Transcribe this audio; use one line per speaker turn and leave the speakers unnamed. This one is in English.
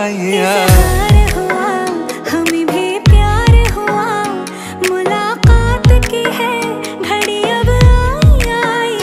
yeah.